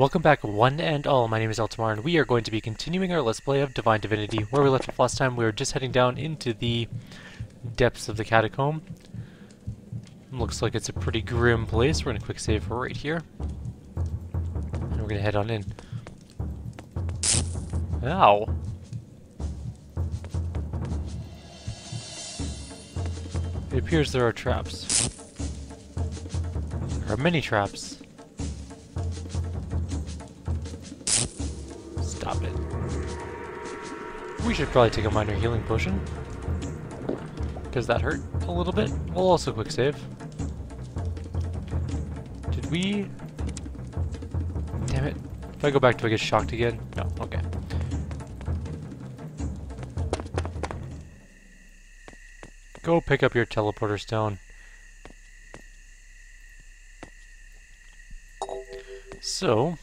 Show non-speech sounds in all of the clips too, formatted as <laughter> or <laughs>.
Welcome back one and all, my name is Eltimar and we are going to be continuing our Let's Play of Divine Divinity. Where we left off last time we were just heading down into the depths of the catacomb. Looks like it's a pretty grim place. We're going to quick save right here. And we're going to head on in. Ow! It appears there are traps. There are many traps. Stop it. We should probably take a minor healing potion. Because that hurt a little bit. We'll also quick save. Did we... Damn it. If I go back, do I get shocked again? No, okay. Go pick up your teleporter stone. So,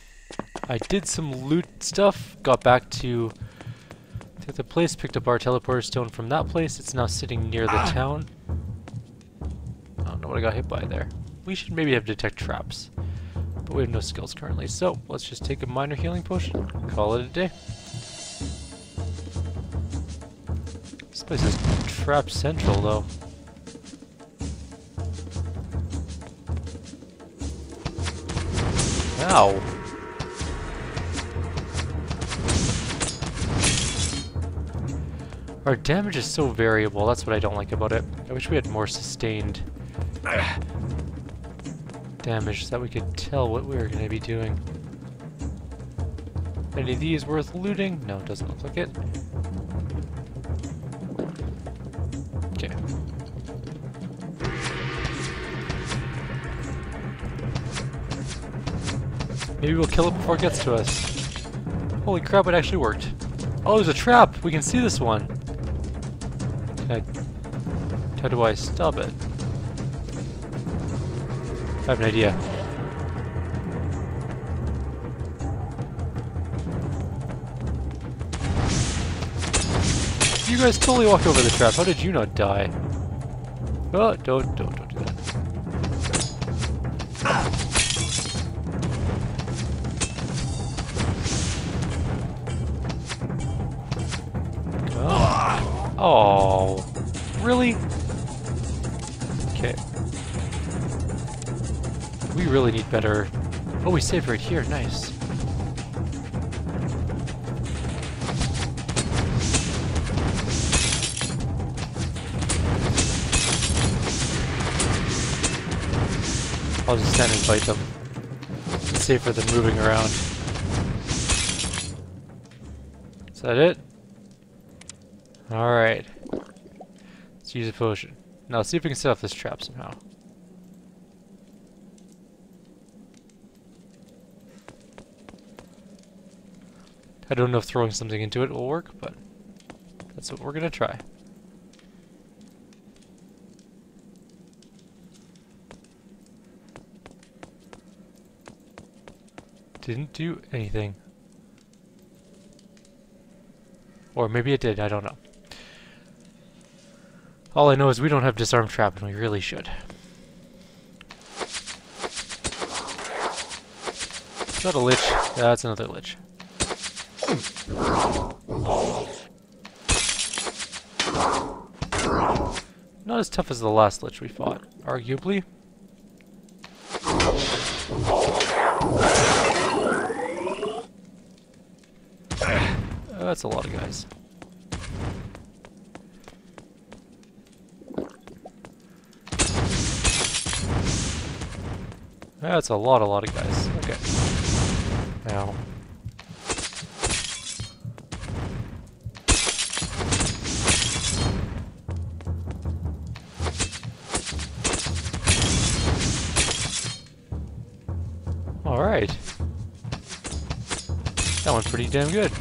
I did some loot stuff, got back to the place, picked up our teleporter stone from that place. It's now sitting near the ah. town. I don't know what I got hit by there. We should maybe have detect traps, but we have no skills currently. So, let's just take a minor healing potion, call it a day. This place is trap central though. Ow. Our damage is so variable, that's what I don't like about it. I wish we had more sustained damage so that we could tell what we were going to be doing. Any of these worth looting? No, it doesn't look like it. Okay. Maybe we'll kill it before it gets to us. Holy crap, it actually worked. Oh, there's a trap! We can see this one! How do I stop it? I have an idea. You guys totally walked over the trap. How did you not die? Oh, don't, don't, don't do that. Oh. oh. Really? Really need better... Oh, we saved right here. Nice. I'll just stand and fight them. It's safer than moving around. Is that it? Alright. Let's use a potion. Now let's see if we can set off this trap somehow. I don't know if throwing something into it will work, but that's what we're gonna try. Didn't do anything. Or maybe it did, I don't know. All I know is we don't have disarm trap, and we really should. Is that a lich? That's another lich. Not as tough as the last lich we fought, arguably. Uh, that's a lot of guys. That's a lot, a lot of guys. Okay. Now. Went pretty damn good.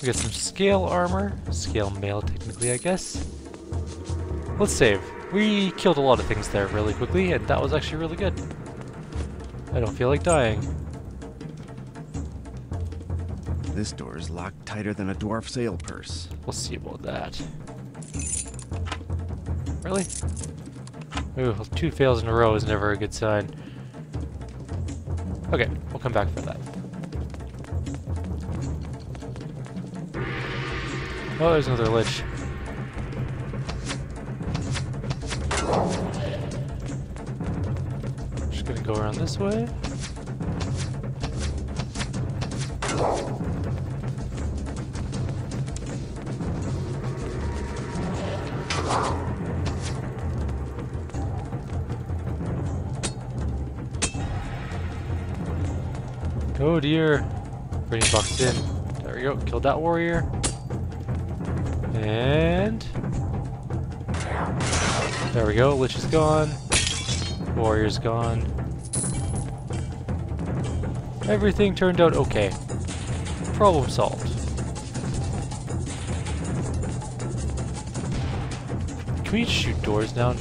We got some scale armor. Scale mail, technically, I guess. Let's save. We killed a lot of things there really quickly, and that was actually really good. I don't feel like dying. This door is locked tighter than a dwarf sail purse. We'll see about that. Really? Ooh, two fails in a row is never a good sign. Okay, we'll come back for that. Oh, there's another lich. Just gonna go around this way. Dear. Bringing box in. There we go. Killed that warrior. And there we go. Lich is gone. Warrior's gone. Everything turned out okay. Problem solved. Can we shoot doors down?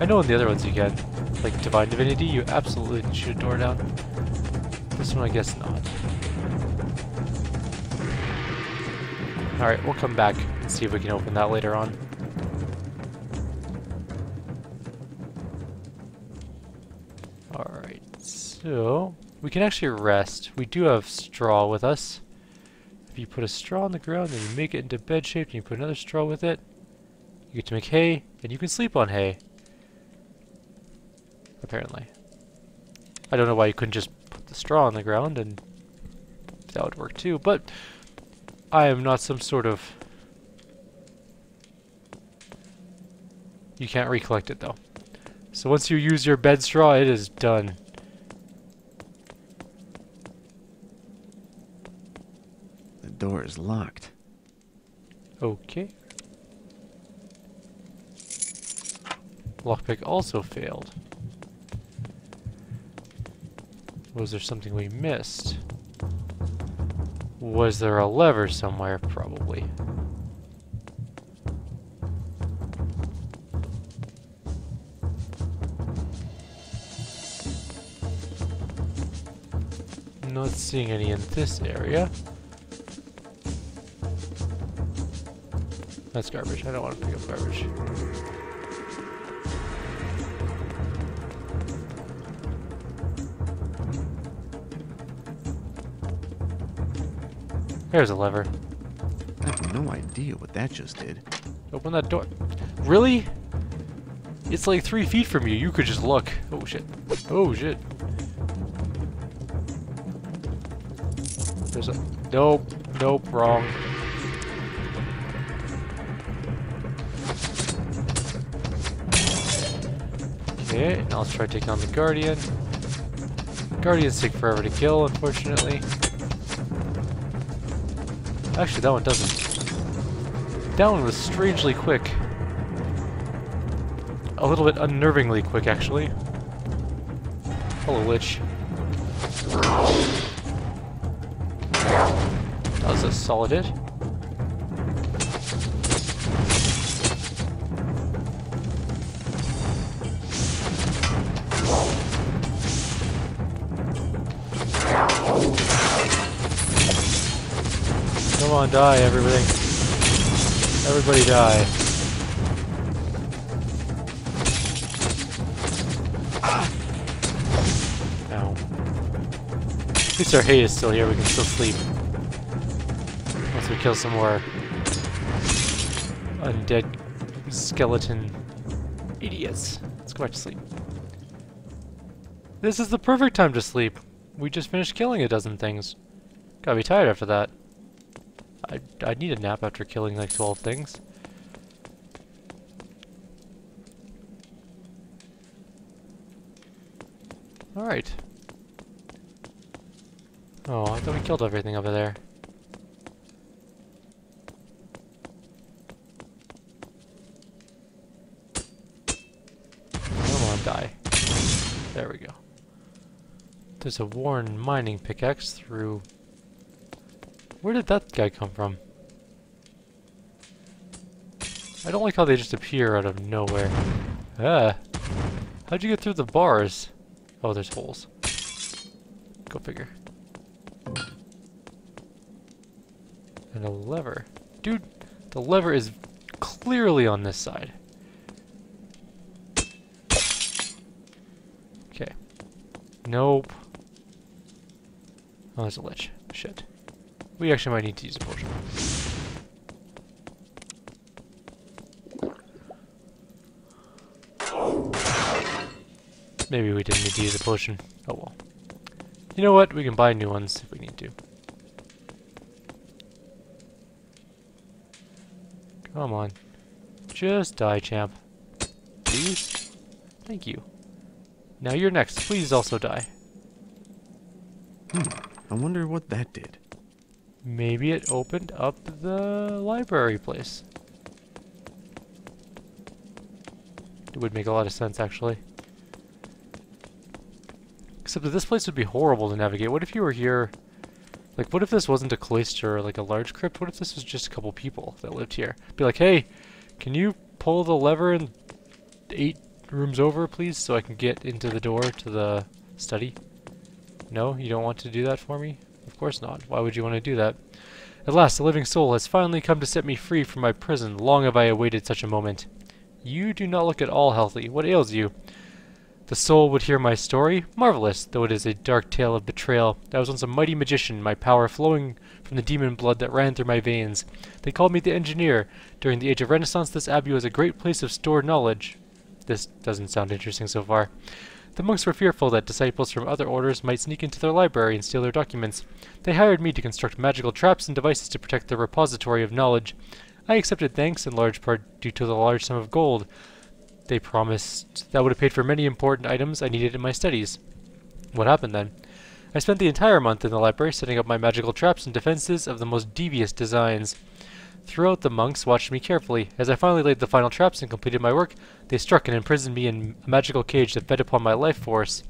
I know in the other ones you can. Like Divine Divinity, you absolutely can shoot a door down. This one I guess not. Alright, we'll come back and see if we can open that later on. Alright, so we can actually rest. We do have straw with us. If you put a straw on the ground then you make it into bed shape and you put another straw with it, you get to make hay, and you can sleep on hay. Apparently. I don't know why you couldn't just the straw on the ground and that would work too, but I am not some sort of... You can't recollect it though. So once you use your bed straw, it is done. The door is locked. Okay. Lockpick also failed. Was there something we missed? Was there a lever somewhere? Probably. Not seeing any in this area. That's garbage. I don't want to pick up garbage. There's a lever. I have no idea what that just did. Open that door. Really? It's like three feet from you. You could just look. Oh shit. Oh shit. There's a... Nope. Nope. Wrong. Okay, now let's try taking on the Guardian. Guardians take forever to kill, unfortunately. Actually, that one doesn't. That one was strangely quick. A little bit unnervingly quick, actually. Hello, Lich. That was a solid hit. On, die, everybody. Everybody die. Ow. At least our hay is still here, we can still sleep. Once we kill some more undead skeleton idiots. Let's go back to sleep. This is the perfect time to sleep. We just finished killing a dozen things. Gotta be tired after that. I I need a nap after killing like 12 things. Alright. Oh, I thought we killed everything over there. Come on, die. There we go. There's a worn mining pickaxe through... Where did that guy come from? I don't like how they just appear out of nowhere. Ah! How'd you get through the bars? Oh, there's holes. Go figure. And a lever. Dude, the lever is clearly on this side. Okay. Nope. Oh, there's a lich. We actually might need to use a potion. Maybe we didn't need to use a potion. Oh well. You know what? We can buy new ones if we need to. Come on. Just die, champ. Please? Thank you. Now you're next. Please also die. Hmm. I wonder what that did. Maybe it opened up the library place. It would make a lot of sense, actually. Except that this place would be horrible to navigate. What if you were here... Like, what if this wasn't a cloister or like a large crypt? What if this was just a couple people that lived here? Be like, hey, can you pull the lever in eight rooms over, please, so I can get into the door to the study? No, you don't want to do that for me? Of course not. Why would you want to do that? At last, a living soul has finally come to set me free from my prison. Long have I awaited such a moment. You do not look at all healthy. What ails you? The soul would hear my story? Marvelous, though it is a dark tale of betrayal. I was once a mighty magician, my power flowing from the demon blood that ran through my veins. They called me the engineer. During the age of Renaissance, this abbey was a great place of stored knowledge. This doesn't sound interesting so far. The monks were fearful that disciples from other orders might sneak into their library and steal their documents. They hired me to construct magical traps and devices to protect their repository of knowledge. I accepted thanks in large part due to the large sum of gold they promised that would have paid for many important items I needed in my studies. What happened then? I spent the entire month in the library setting up my magical traps and defenses of the most devious designs. Throughout, the monks watched me carefully. As I finally laid the final traps and completed my work, they struck and imprisoned me in a magical cage that fed upon my life force.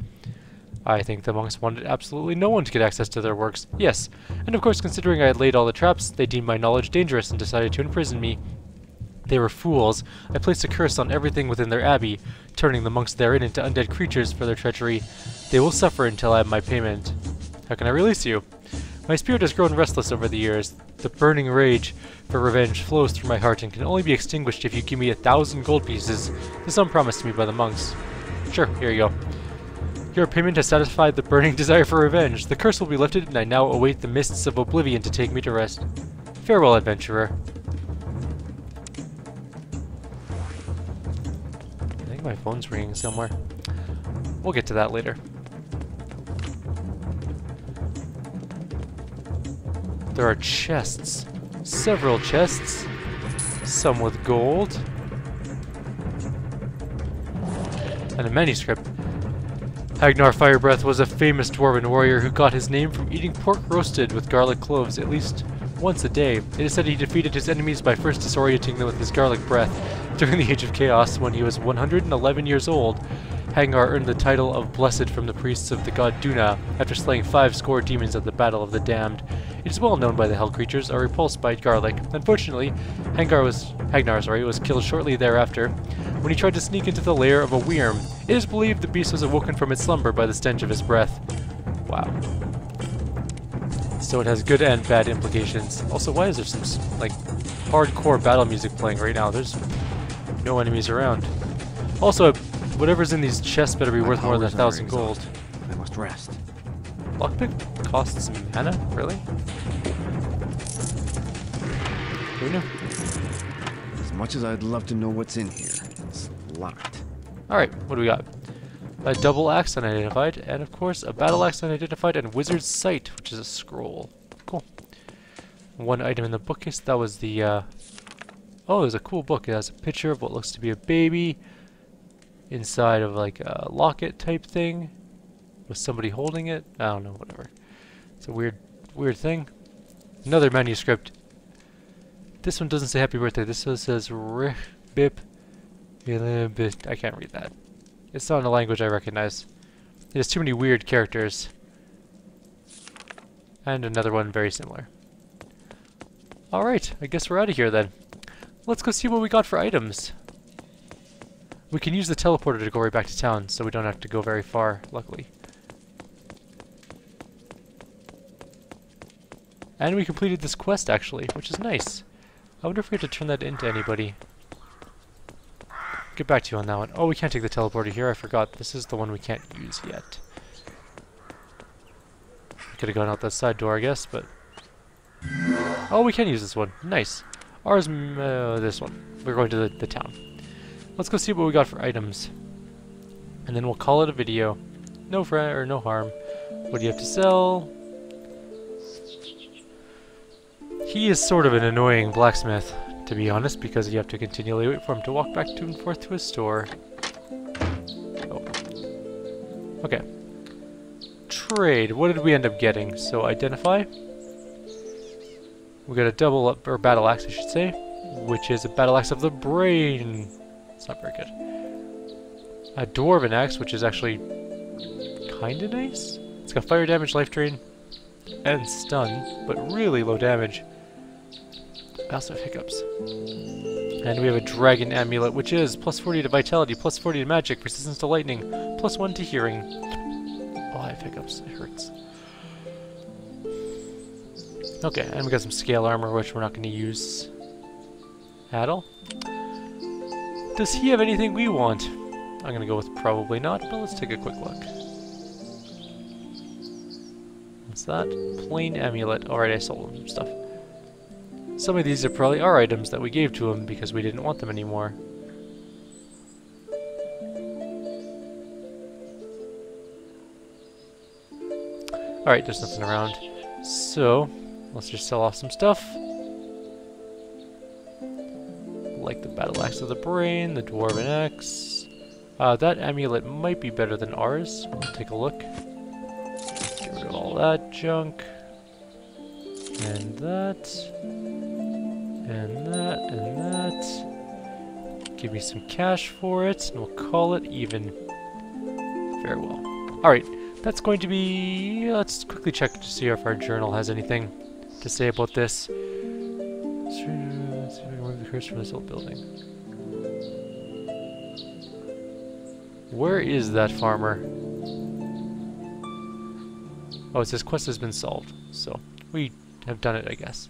I think the monks wanted absolutely no one to get access to their works. Yes, and of course considering I had laid all the traps, they deemed my knowledge dangerous and decided to imprison me. They were fools. I placed a curse on everything within their abbey, turning the monks therein into undead creatures for their treachery. They will suffer until I have my payment. How can I release you? My spirit has grown restless over the years. The burning rage for revenge flows through my heart and can only be extinguished if you give me a thousand gold pieces, the sum promised to me by the monks. Sure, here you go. Your payment has satisfied the burning <laughs> desire for revenge. The curse will be lifted, and I now await the mists of oblivion to take me to rest. Farewell, adventurer. I think my phone's ringing somewhere. We'll get to that later. There are chests. Several chests. Some with gold. And a manuscript. Hagnar Firebreath was a famous dwarven warrior who got his name from eating pork roasted with garlic cloves at least once a day. It is said he defeated his enemies by first disorienting them with his garlic breath. <laughs> During the Age of Chaos, when he was 111 years old, Hagnar earned the title of Blessed from the priests of the god Duna after slaying five score demons at the Battle of the Damned. It is well known by the Hell creatures are repulsed by garlic. Unfortunately, Hagnar was Hagnar sorry, was killed shortly thereafter when he tried to sneak into the lair of a Wyrm. It is believed the beast was awoken from its slumber by the stench of his breath. Wow. So it has good and bad implications. Also, why is there some like hardcore battle music playing right now? There's no enemies around. Also, whatever's in these chests better be worth more than a thousand gold. I must rest. Lockpick costs mana? Really? Who knew? As much as I'd love to know what's in here, it's locked. Alright, what do we got? A double axe unidentified, and of course a battle axe unidentified, and wizard's sight, which is a scroll. Cool. One item in the bookcase, that was the uh, Oh, there's a cool book. It has a picture of what looks to be a baby inside of like a locket type thing with somebody holding it. I don't know, whatever. It's a weird, weird thing. Another manuscript. This one doesn't say happy birthday. This one says Bip. I can't read that. It's not in a language I recognize. There's too many weird characters. And another one very similar. Alright, I guess we're out of here then. Let's go see what we got for items. We can use the teleporter to go right back to town, so we don't have to go very far, luckily. And we completed this quest, actually, which is nice. I wonder if we have to turn that into anybody. get back to you on that one. Oh, we can't take the teleporter here. I forgot. This is the one we can't use yet. Could have gone out that side door, I guess, but... Oh, we can use this one. Nice. Ours, uh, this one. We're going to the, the town. Let's go see what we got for items. And then we'll call it a video. No friend or no harm. What do you have to sell? He is sort of an annoying blacksmith, to be honest, because you have to continually wait for him to walk back to and forth to his store. Oh. Okay. Trade. What did we end up getting? So identify. We got a double up, or battle axe, I should say, which is a battle axe of the brain. It's not very good. A dwarven axe, which is actually kind of nice. It's got fire damage, life drain, and stun, but really low damage. I also hiccups. And we have a dragon amulet, which is plus 40 to vitality, plus 40 to magic, resistance to lightning, plus 1 to hearing. Oh, I have hiccups. It hurts. Okay, and we got some scale armor, which we're not going to use at all. Does he have anything we want? I'm going to go with probably not, but let's take a quick look. What's that? Plain amulet. Alright, I sold some stuff. Some of these are probably our items that we gave to him because we didn't want them anymore. Alright, there's nothing around. So, let's just sell off some stuff. Like the Battle Axe of the Brain, the Dwarven Axe. Uh, that amulet might be better than ours. We'll take a look. Get rid of all that junk. And that. And that, and that. Give me some cash for it, and we'll call it even. Farewell. Alright, that's going to be... Let's quickly check to see if our journal has anything to say about this. Let's see if I can remove the curse from this old building. Where is that farmer? Oh, it says quest has been solved, so we have done it, I guess.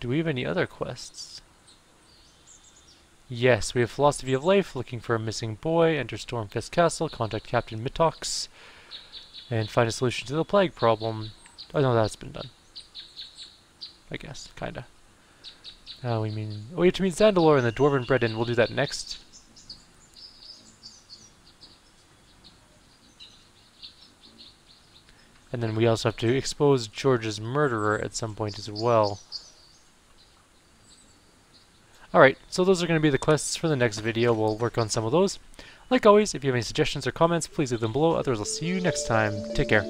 Do we have any other quests? Yes, we have Philosophy of Life, looking for a missing boy, enter Stormfist Castle, contact Captain Mitox, and find a solution to the plague problem. Oh no, that's been done. I guess, kinda. Now we mean... Oh, we have to meet Zandalor and the Dwarven Bread, and we'll do that next. And then we also have to expose George's murderer at some point as well. Alright, so those are going to be the quests for the next video. We'll work on some of those. Like always, if you have any suggestions or comments, please leave them below. Otherwise, I'll see you next time. Take care.